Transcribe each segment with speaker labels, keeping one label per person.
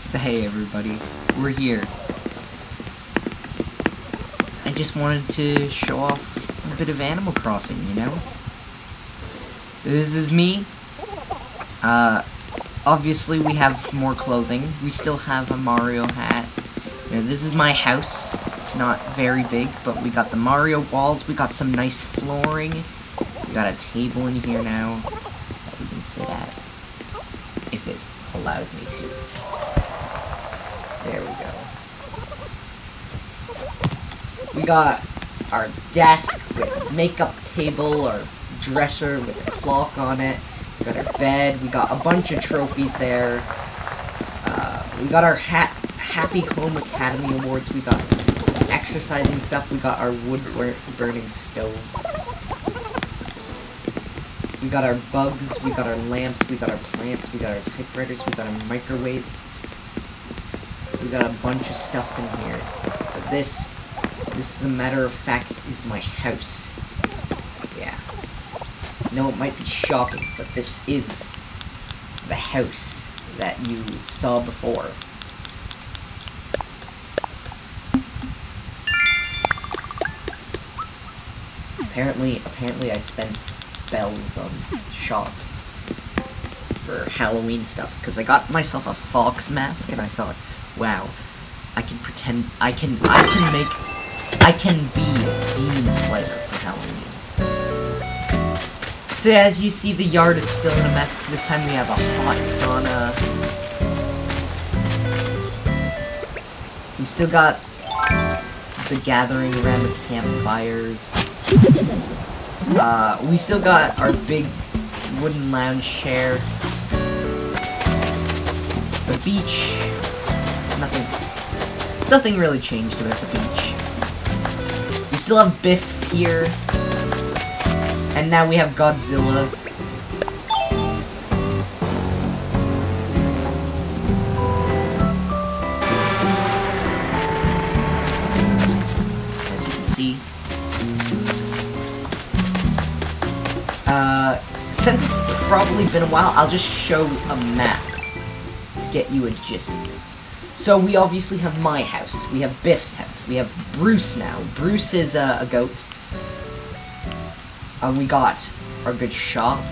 Speaker 1: So hey everybody, we're here. I just wanted to show off a bit of Animal Crossing, you know? This is me. Uh, obviously we have more clothing. We still have a Mario hat. You know, this is my house. It's not very big, but we got the Mario walls. We got some nice flooring. We got a table in here now that we can sit at. Allows me to. There we go. We got our desk with makeup table, our dresser with a clock on it. We got our bed. We got a bunch of trophies there. Uh, we got our hat Happy Home Academy Awards. We got some exercising stuff. We got our wood burning stove. We got our bugs. We got our lamps. We got our plants. We got our typewriters. We got our microwaves. We got a bunch of stuff in here. But this, this is a matter of fact, is my house. Yeah. No, it might be shocking, but this is the house that you saw before. Apparently, apparently I spent bells on shops for Halloween stuff, because I got myself a fox mask, and I thought, wow, I can pretend, I can, I can make, I can be Demon Slayer for Halloween. So as you see, the yard is still in a mess. This time we have a hot sauna. We still got the gathering around the campfires. Uh, we still got our big wooden lounge chair. The beach, nothing, nothing really changed about the beach. We still have Biff here, and now we have Godzilla. Probably been a while, I'll just show a map to get you a gist of things. So we obviously have my house, we have Biff's house, we have Bruce now. Bruce is uh, a goat. Uh, we got our good shop,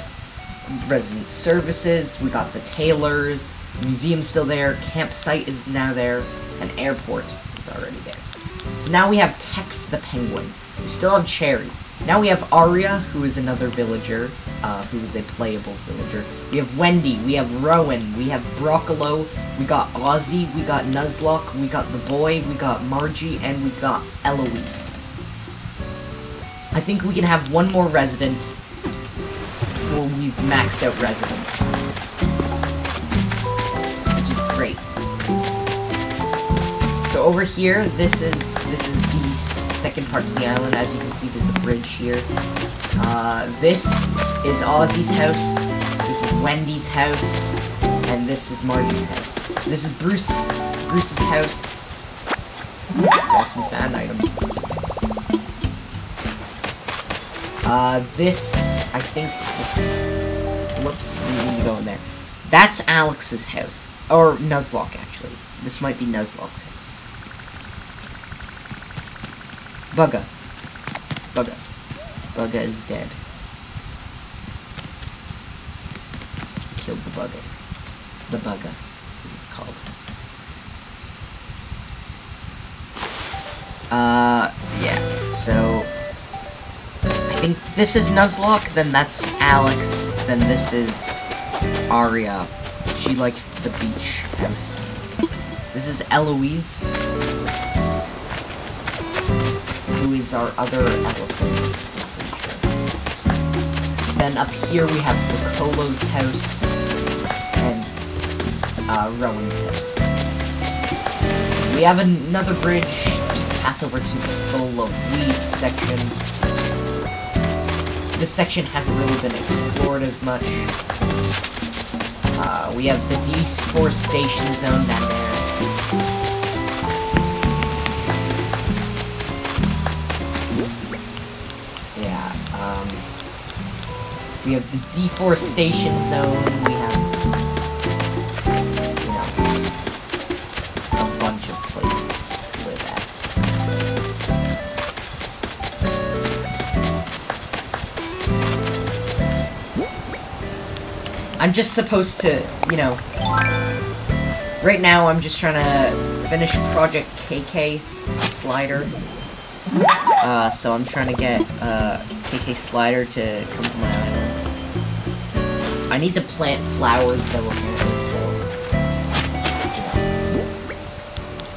Speaker 1: resident services, we got the tailors, museum's still there, campsite is now there, and airport is already there. So now we have Tex the penguin. We still have Cherry. Now we have Arya, who is another villager, uh, who is a playable villager. We have Wendy, we have Rowan, we have Broccolo, we got Ozzy, we got Nuzlocke, we got the boy, we got Margie, and we got Eloise. I think we can have one more resident before we've maxed out residents. Which is great. So over here, this is this is the second part to the island. As you can see, there's a bridge here. Uh, this is Ozzy's house. This is Wendy's house, and this is Margie's house. This is Bruce Bruce's house. Awesome fan item. Uh, this I think this. Whoops, to go in there. That's Alex's house, or Nuzlocke actually. This might be Nuzlocke's house. Bugga. Bugga. Bugga is dead. Killed the bugger. The bugger, as it's called. Uh, yeah, so... I think this is Nuzlocke, then that's Alex, then this is Arya. She liked the beach house. This is Eloise who is our other elephant. Then up here we have Piccolo's house and uh, Rowan's house. We have another bridge to pass over to the full of weeds section. This section hasn't really been explored as much. Uh, we have the deforestation zone down there. We have the deforestation zone, we have, you know, just a bunch of places where that. I'm just supposed to, you know, right now I'm just trying to finish Project KK Slider. Uh, so I'm trying to get uh, KK Slider to come to my I need to plant flowers, though, apparently, so... you know.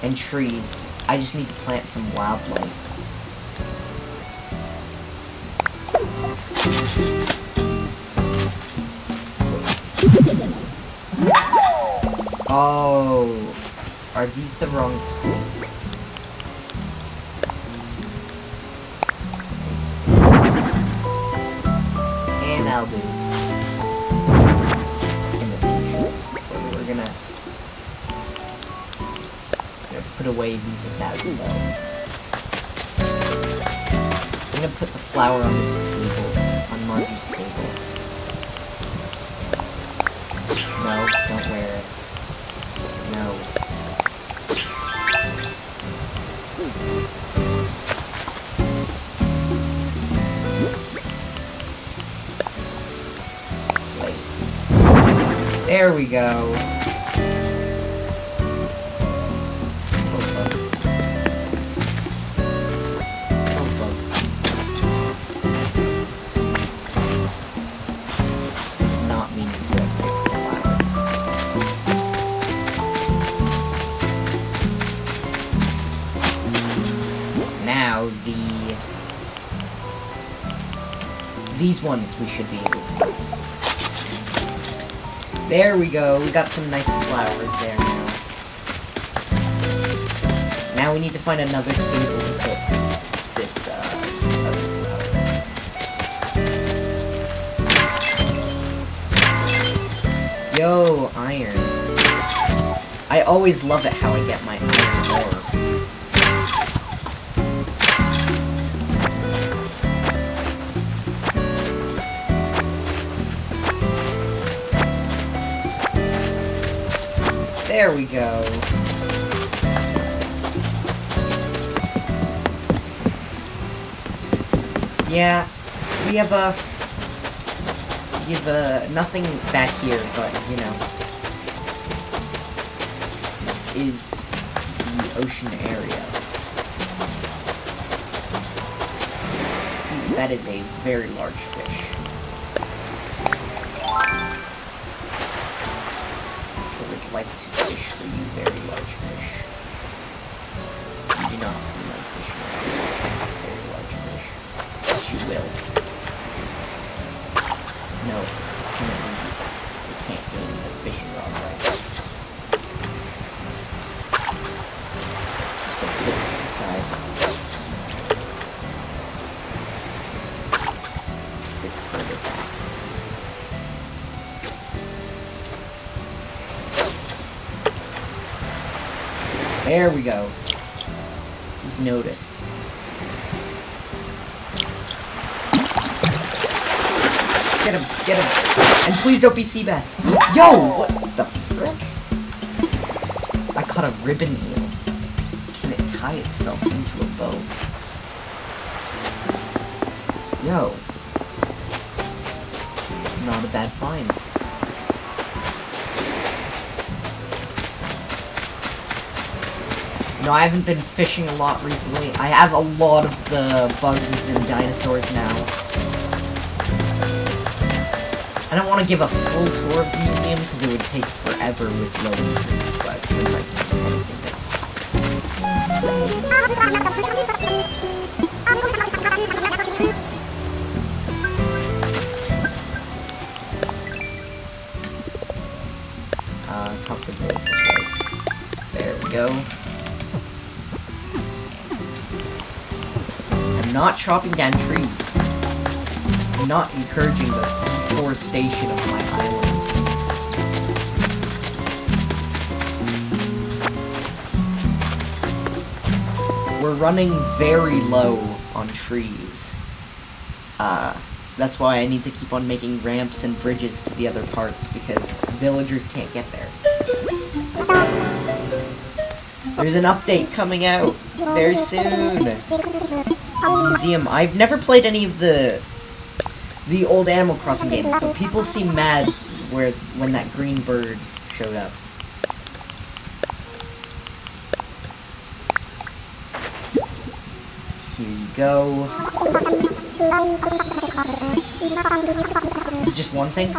Speaker 1: And trees. I just need to plant some wildlife. Oh, are these the wrong away these thousand bells. I'm gonna put the flower on this table, on Marty's table. No, don't wear it. No. There we go. These ones we should be able to plant. There we go. We got some nice flowers there now. Now we need to find another table to put this uh this other flower. Yo, iron. I always love it how I get my iron There we go. Yeah, we have a we have a nothing back here, but you know, this is the ocean area. That is a very large fish. There we go. He's noticed. Get him, get him. And please don't be Seabass. Yo, what the frick? I caught a ribbon eel. Can it tie itself into a bow? Yo. Not a bad find. No, I haven't been fishing a lot recently. I have a lot of the bugs and dinosaurs now. I don't want to give a full tour of the museum because it would take forever with loading screens, but since I can't do anything chopping down trees. Not encouraging the deforestation of my island. We're running very low on trees. Uh, that's why I need to keep on making ramps and bridges to the other parts, because villagers can't get there. There's an update coming out very soon. Museum. I've never played any of the the old Animal Crossing games, but people seem mad where when that green bird showed up. Here you go. This is just one thing.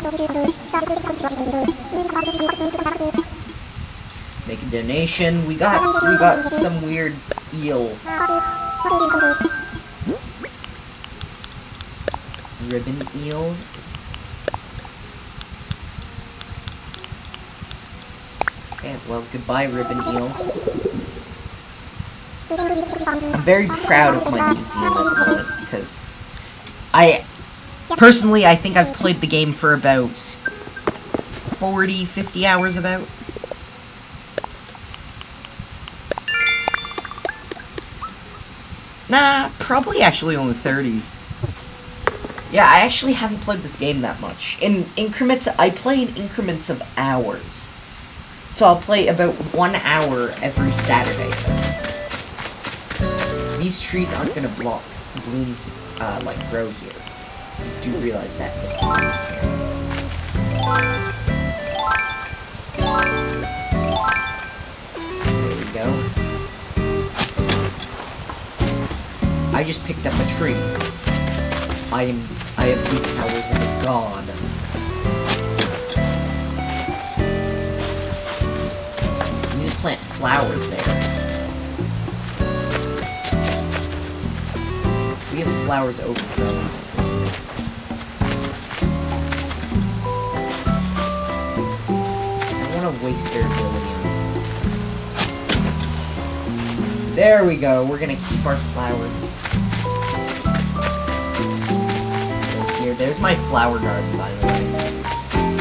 Speaker 1: Make a donation. We got we got some weird eel. Ribbon eel. Okay, well, goodbye, ribbon eel. I'm very proud of my the moment because I personally I think I've played the game for about 40, 50 hours about. Nah, probably actually only 30. Yeah, I actually haven't played this game that much. In increments, I play in increments of hours. So I'll play about one hour every Saturday. These trees aren't gonna block, bloom, uh, like grow here. You do realize that. There we go. I just picked up a tree. I am, I have the powers of a god. We need to plant flowers there. We have flowers overgrowing. I don't want to waste their ability There we go. We're gonna keep our flowers. There's my flower garden, by the way. I'm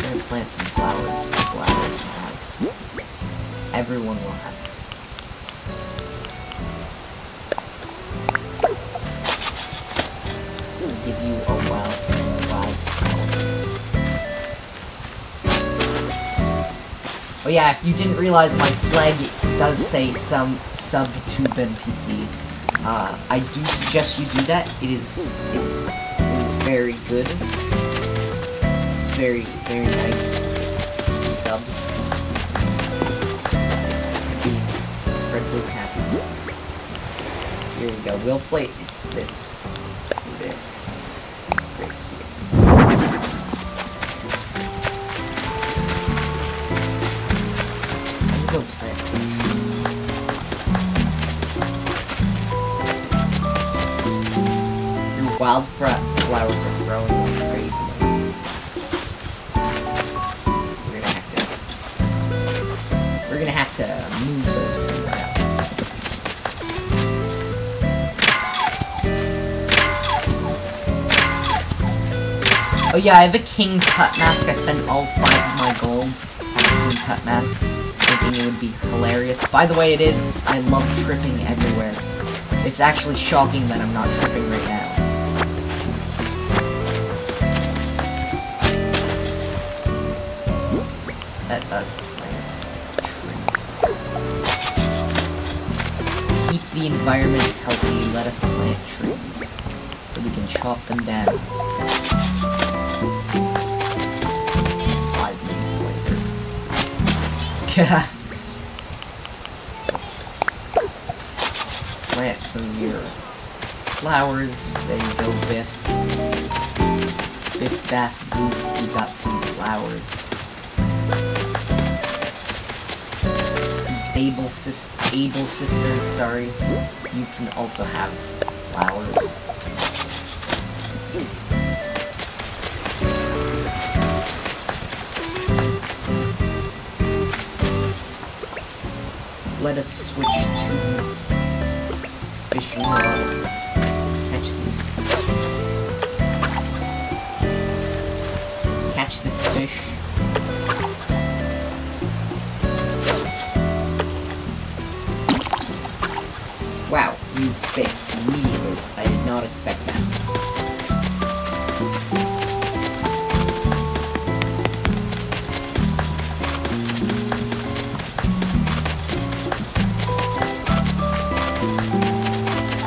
Speaker 1: gonna plant some flowers. Flowers have. Everyone will have. I'll give you a wild, wild flowers. Oh yeah, if you didn't realize, my flag does say some sub tube NPC. Uh, I do suggest you do that. It is it is very good. It's very very nice sub. Being incredibly happy. Here we go. We'll place this this right here. Plant some trees. Your wildflowers are growing like crazy. We're gonna have to. We're gonna have to move those somewhere else. Oh yeah, I have a King Tut mask. I spent all five of my gold on a King Tut mask, thinking it would be hilarious. By the way, it is. I love tripping everywhere. It's actually shocking that I'm not tripping right now. Us plant trees. Keep the environment healthy. Let us plant trees so we can chop them down. Five minutes later. let's plant some your flowers. There you go, Biff. Biff Baff Boof, you got some flowers. Able, sis Able sisters, sorry. You can also have flowers. Let us switch to fishing rod. Catch this fish. Catch this fish. Immediately. I did not expect that.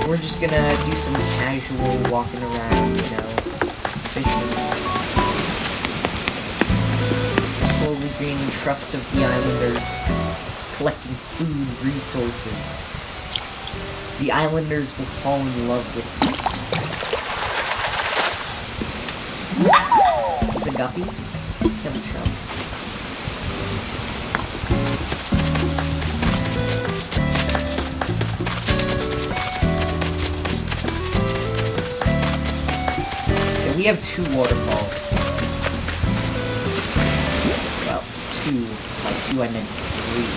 Speaker 1: We're just gonna do some casual walking around, you know, fishing. Slowly gaining trust of the islanders, collecting food resources. The islanders will fall in love with you. Is this a guppy? Kill the trunk. Okay, we have two waterfalls. Well, two. By two I meant three.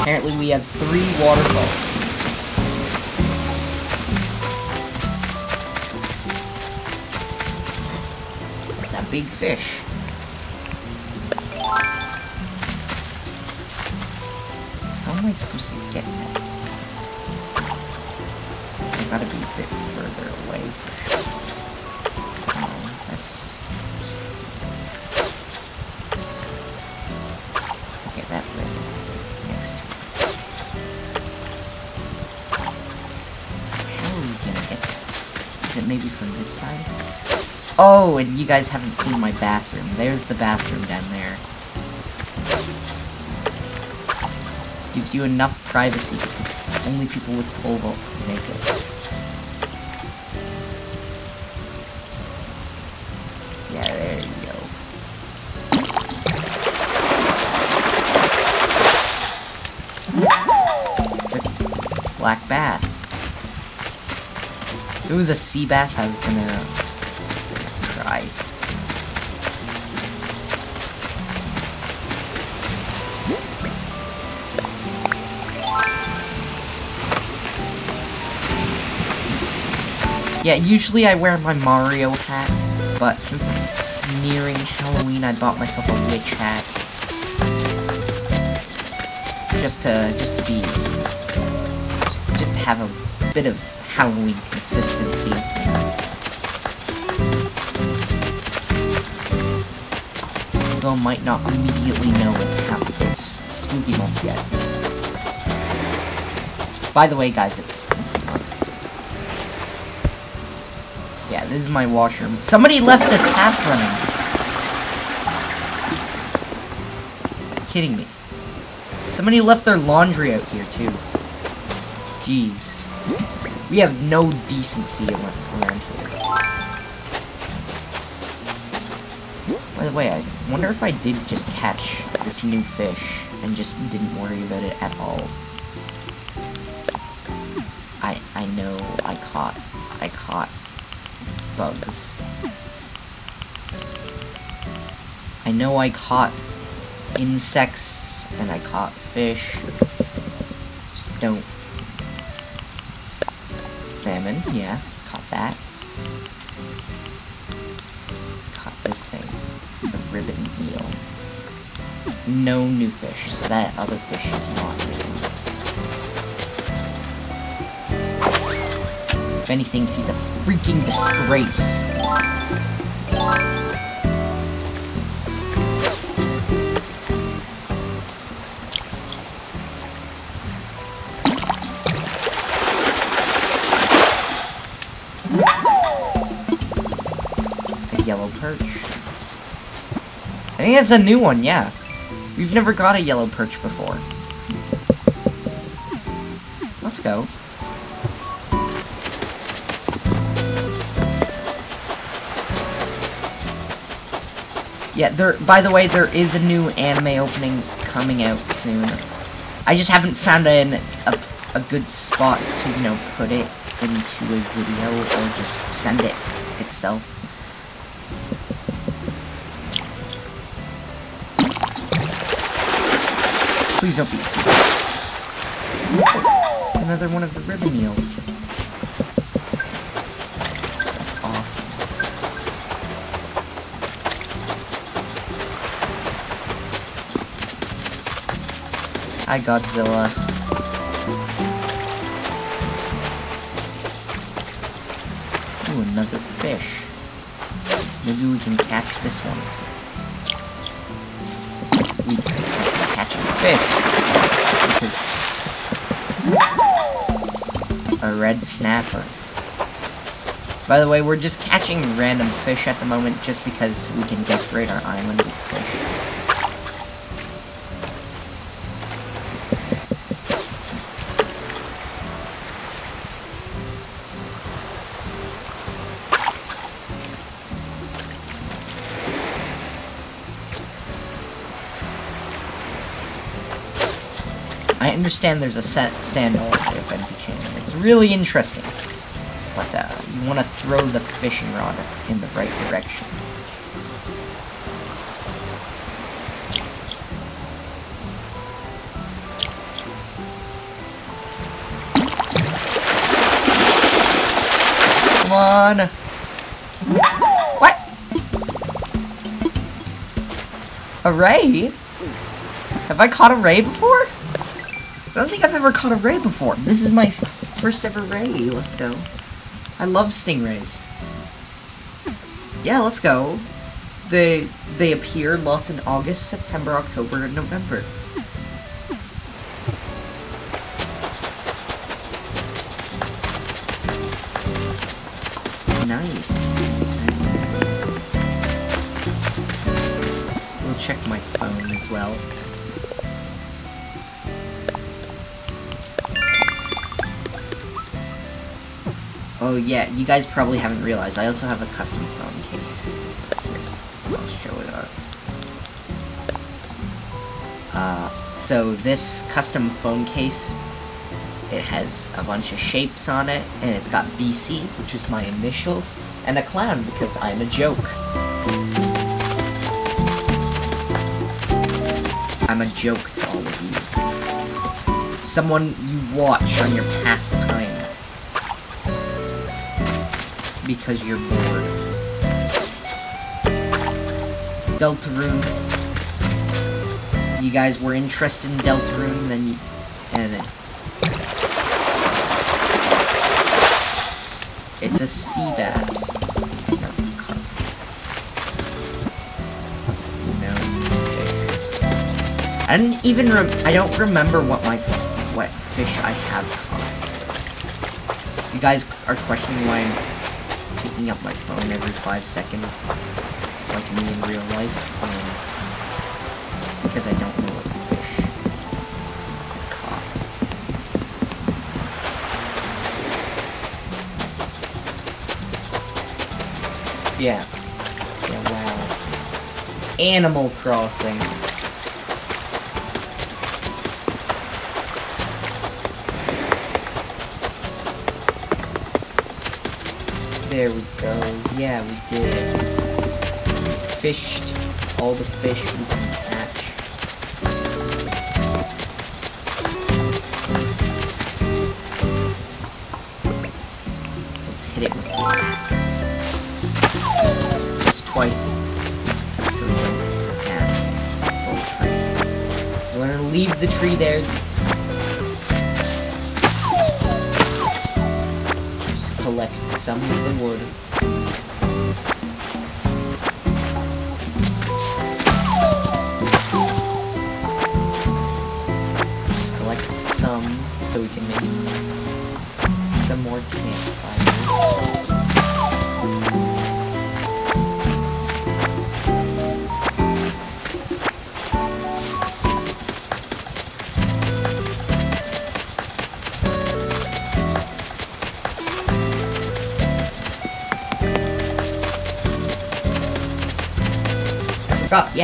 Speaker 1: Apparently we have three waterfalls. Big fish. How am I supposed to get that? I gotta be a bit further away for sure. Um, that. Next. How are we gonna get there? Is it maybe from this side? Oh, and you guys haven't seen my bathroom. There's the bathroom down there. Gives you enough privacy because only people with pole vaults can make it. Yeah, there you go. It's a black bass. If it was a sea bass, I was gonna, Yeah, usually I wear my Mario hat, but since it's nearing Halloween, I bought myself a witch hat. Just to, just to be, just to have a bit of Halloween consistency. Though might not immediately know it's how it's spooky month yet. By the way, guys, it's spooky month. Yeah, this is my washroom. Somebody left the tap running. kidding me. Somebody left their laundry out here, too. Jeez. We have no decency around here. By the way, I wonder if I did just catch this new fish and just didn't worry about it at all. I I know I caught I caught bugs. I know I caught insects and I caught fish. Just don't. Salmon, yeah, caught that. Caught this thing, the ribbon eel. No new fish, so that other fish is not new. If anything, he's a freaking disgrace. A yellow perch. I think that's a new one, yeah. We've never got a yellow perch before. Let's go. Yeah, there. By the way, there is a new anime opening coming out soon. I just haven't found an, a a good spot to you know put it into a video or just send it itself. Please don't be serious. It's another one of the ribbon eels. Hi, Godzilla. Ooh, another fish. Maybe we can catch this one. We can catch a fish. Because... A red snapper. By the way, we're just catching random fish at the moment just because we can decorate our island understand there's a sa sand hole Bendy Channel. It's really interesting. But uh, you want to throw the fishing rod in the right direction. Come on! What? A ray? Have I caught a ray before? I don't think I've ever caught a ray before. This is my first ever ray. Let's go. I love stingrays. Yeah, let's go. They they appear lots in August, September, October, and November. Oh yeah, you guys probably haven't realized, I also have a custom phone case. I'll show it off. Uh, so this custom phone case, it has a bunch of shapes on it, and it's got BC, which is my initials, and a clown, because I'm a joke. I'm a joke to all of you. Someone you watch on your pastime because you're bored. Deltarune. You guys were interested in Deltarune, then you... And it, It's a sea bass. I didn't even I don't remember what my what fish I have caught. You guys are questioning why I'm picking up my phone every five seconds, like me in real life. Um, because I don't know what fish I caught. Yeah. Yeah, wow. Animal Crossing. There we go. Yeah, we did. We fished all the fish we can catch. Let's hit it with the axe. Just twice. So we don't have full tree. You wanna leave the tree there, some of the wood.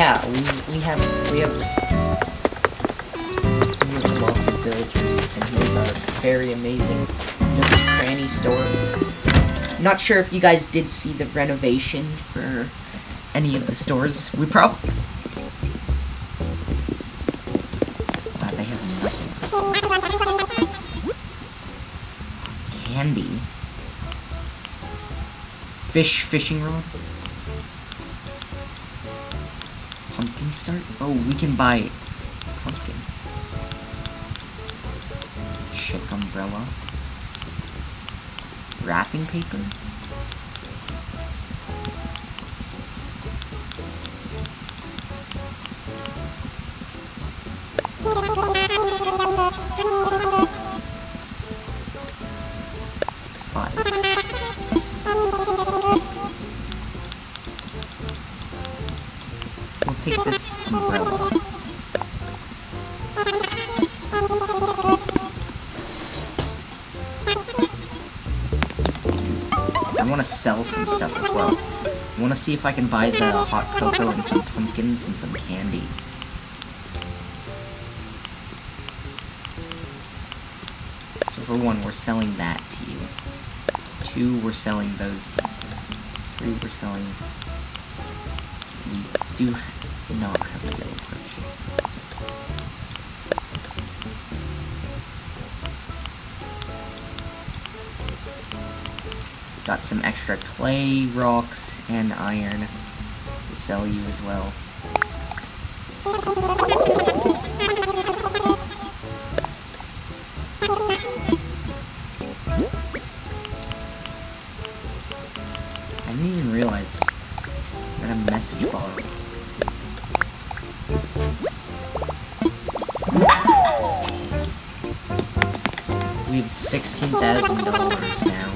Speaker 1: Yeah, we we have we have we have lots of villagers, and here's our very amazing Nook's Cranny store. Not sure if you guys did see the renovation for any of the stores. We probably. Wow, they have nothing. Candy. Fish fishing rod. Start? Oh, we can buy pumpkins. Chick umbrella. Wrapping paper? Sell some stuff as well. I want to see if I can buy the hot cocoa and some pumpkins and some candy. So for one, we're selling that to you. Two, we're selling those to you. Three, we're selling... We do Some extra clay, rocks, and iron to sell you as well. I didn't even realize that a message bar. We have sixteen thousand dollars now, or bells.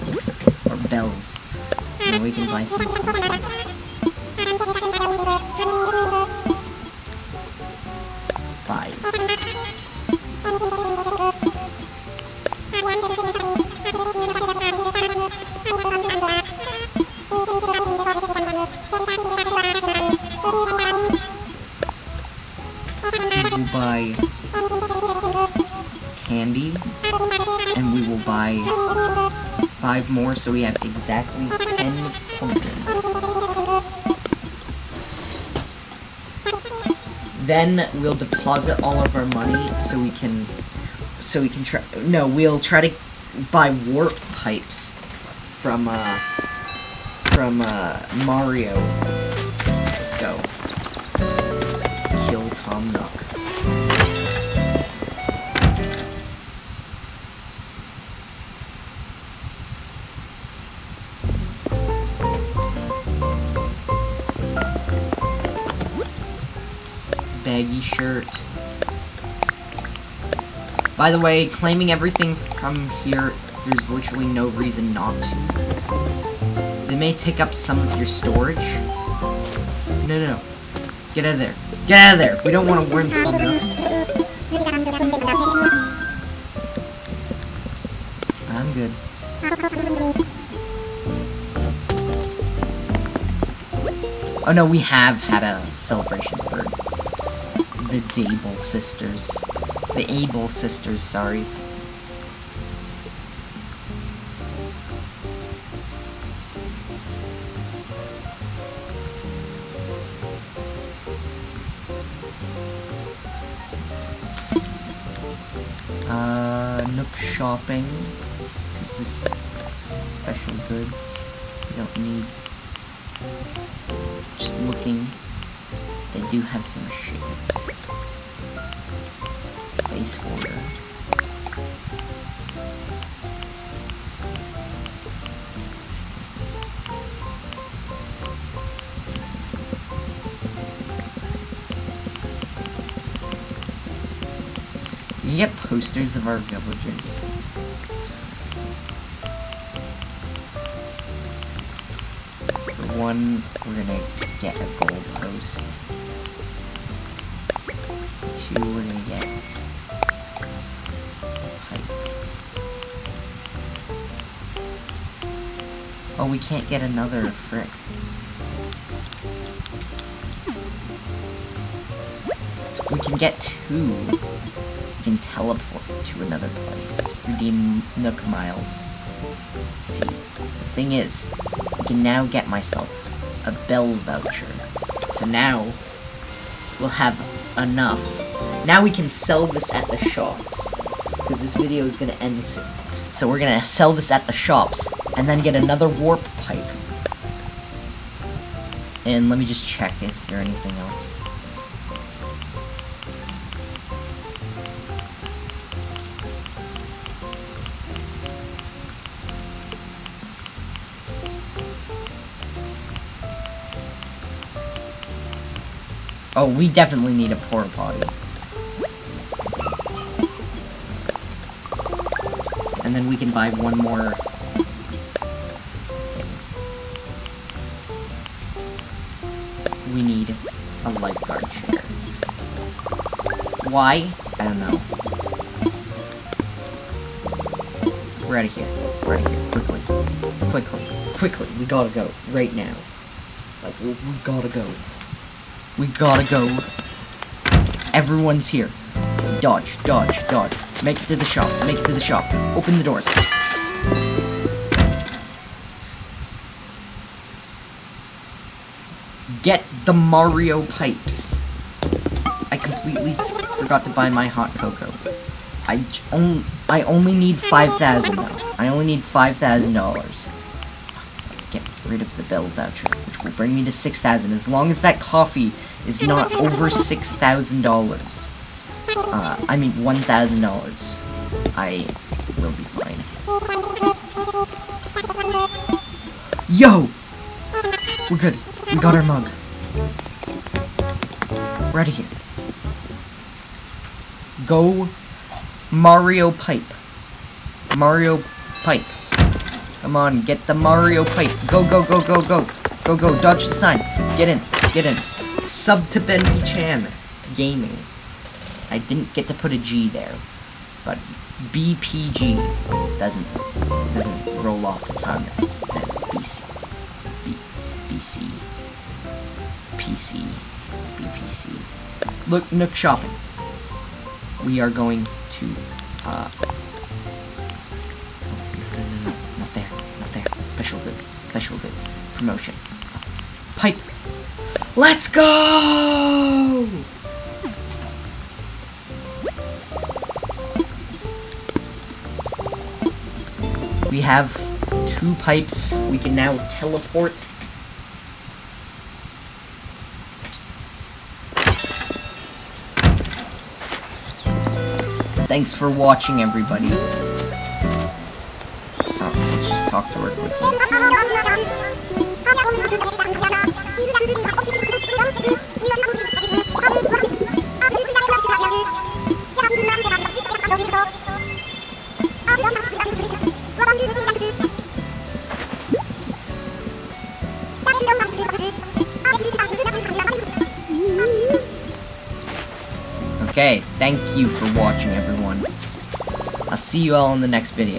Speaker 1: Candy, and we will buy five more, so we have exactly ten Then we'll deposit all of our money so we can, so we can try. No, we'll try to buy warp pipes from uh from uh Mario. Let's go. Kill Tom Nook. Shirt. By the way, claiming everything from here, there's literally no reason not to. They may take up some of your storage. No, no, no. Get out of there. Get out of there! We don't want to worm. I'm good. Oh no, we have had a celebration the Dable sisters. The Able sisters, sorry. Uh, Nook shopping. Is this special goods? We don't need. Do have some shades. You get posters of our villagers. For one, we're gonna get a gold post. Oh, we can't get another frick. So if we can get two, we can teleport to another place. Redeem Nook Miles. See, the thing is, I can now get myself a bell voucher. So now, we'll have enough. Now we can sell this at the shops. Because this video is going to end soon. So we're going to sell this at the shops, and then get another warp pipe. And let me just check, is there anything else? Oh, we definitely need a porta potty. And then we can buy one more thing. We need a lifeguard chair. Why? I don't know. We're out of here. We're out of here. Quickly. Quickly. Quickly. We gotta go. Right now. Like, we, we gotta go. We gotta go. Everyone's here. Dodge, dodge, dodge. Make it to the shop. Make it to the shop. Open the doors. Get the Mario pipes. I completely forgot to buy my hot cocoa. I only I only need five thousand though. I only need five thousand dollars. Get rid of the bell voucher, which will bring me to six thousand. As long as that coffee is not over six thousand dollars. Uh, I mean one thousand dollars. I will be fine. Yo! We're good. We got our mug. We're out of here. Go Mario Pipe. Mario Pipe. Come on, get the Mario Pipe. Go, go, go, go, go. Go, go, dodge the sign. Get in, get in. Sub to Benpchan Gaming. I didn't get to put a G there, but BPG doesn't doesn't roll off the tongue as BC. B, BC. PC. BPC. Look, Nook Shopping. We are going to, uh... No, no, no, not there, not there. Special goods, special goods. Promotion. Pipe. Let's go! Have two pipes. We can now teleport. Thanks for watching, everybody. Oh, let's just talk to her quickly. Thank you for watching, everyone. I'll see you all in the next video.